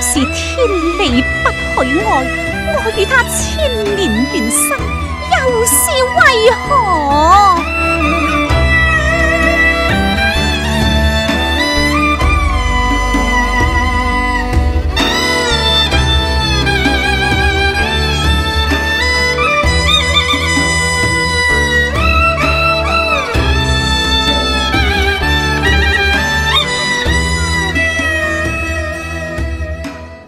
是天理不许爱，我与他千年缘生。